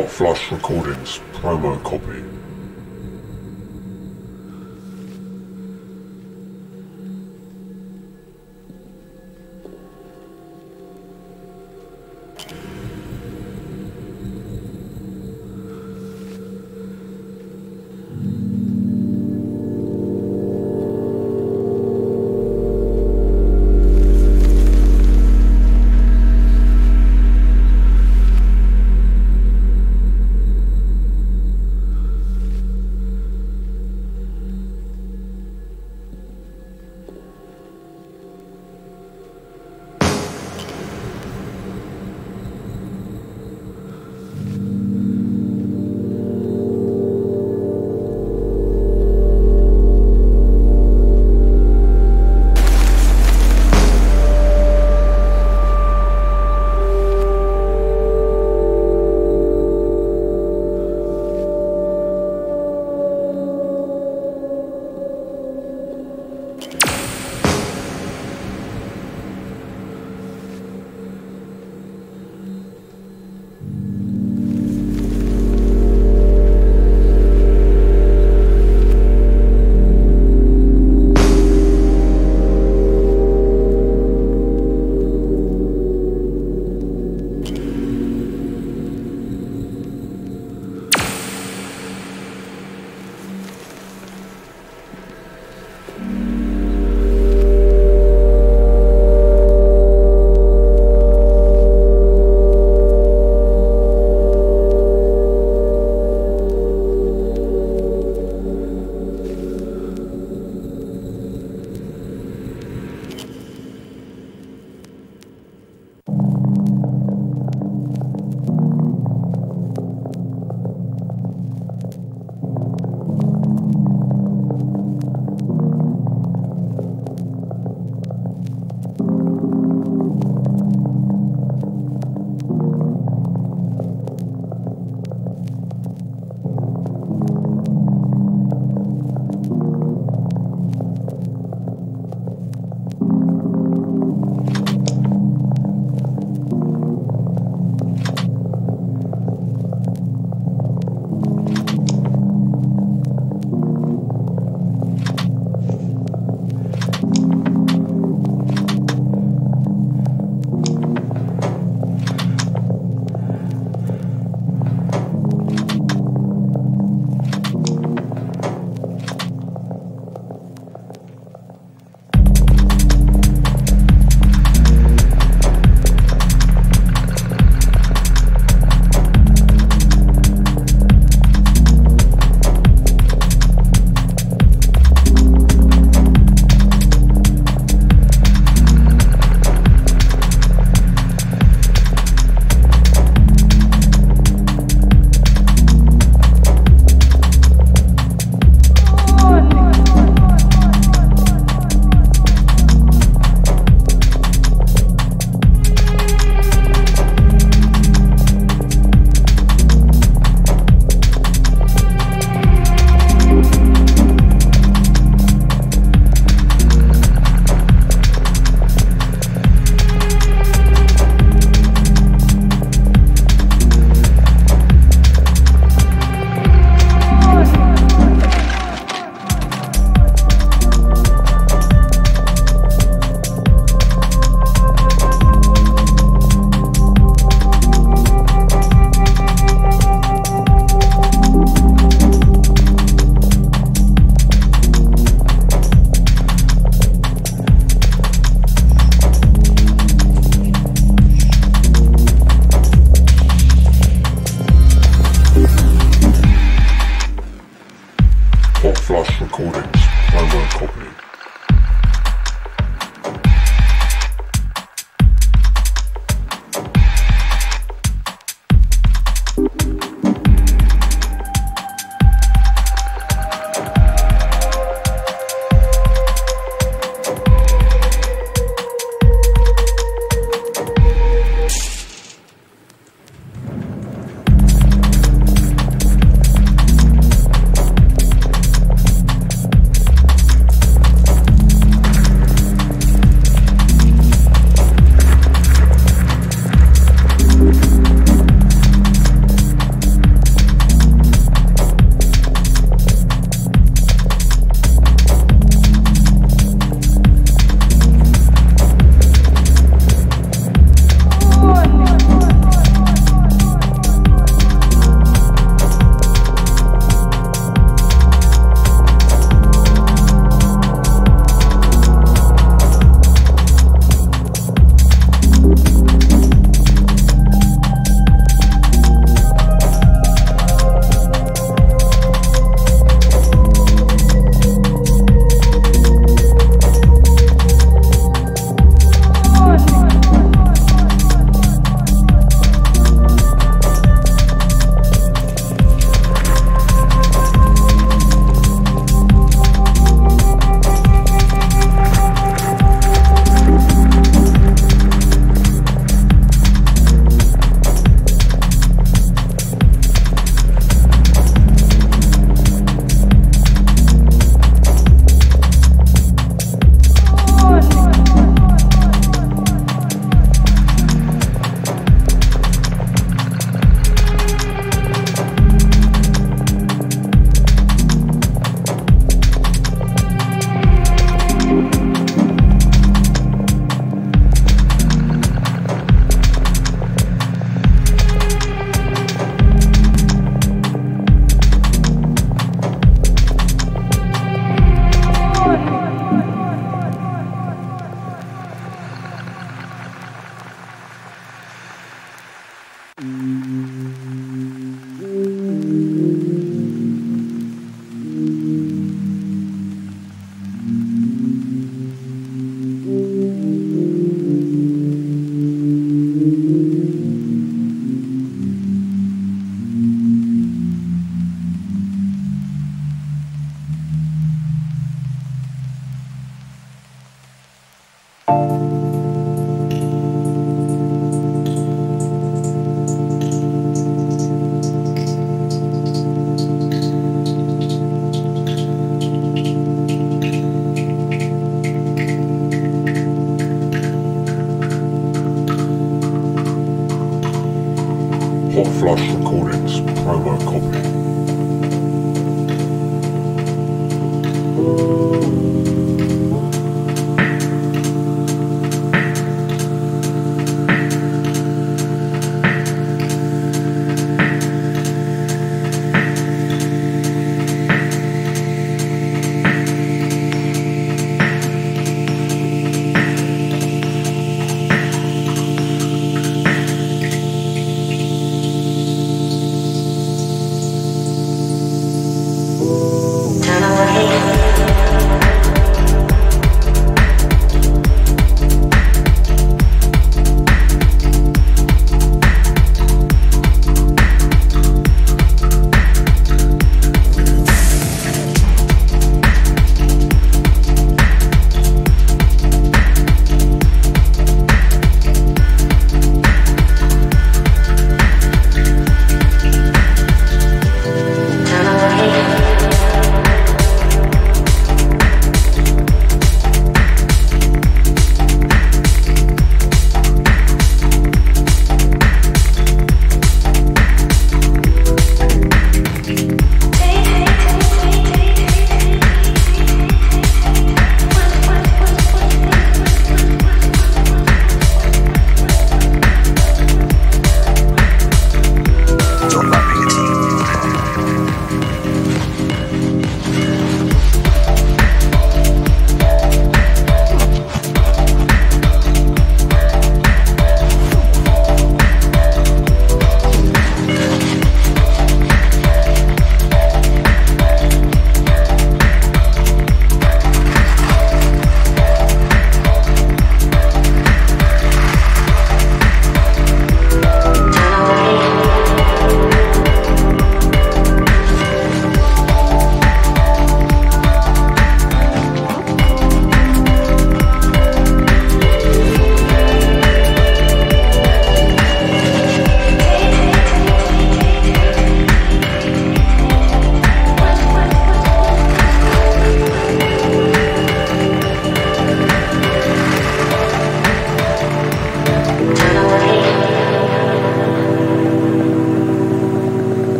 Hot Flush Recordings promo copy.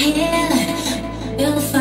healing. You'll find